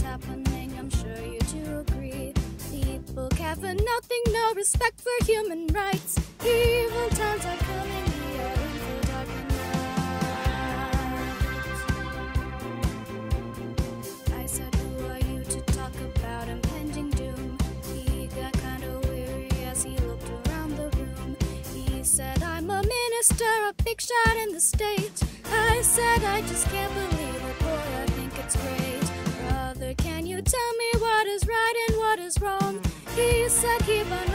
happening, I'm sure you do agree. People care for nothing, no respect for human rights. Evil times are coming, a dark night." I said, "Who are you to talk about? I'm doom. He got kinda weary as he looked around the room. He said, I'm a minister, a big shot in the nights. Is wrong? He said, keep on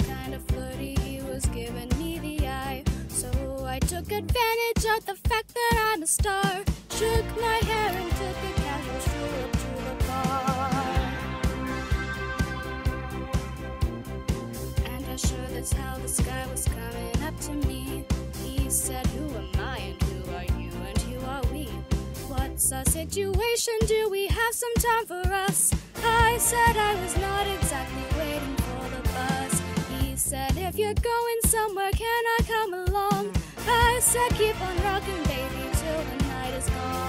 He was kind of flirty, he was giving me the eye. So I took advantage of the fact that I'm a star. Shook my hair and took a casual stroll up to the bar. And I sure as hell this guy was coming up to me. He said, Who am I and who are you and who are we? What's our situation? Do we have some time for us? I said I was not exactly you're going somewhere, can I come along? I said, Keep on rocking, baby, till the night is gone.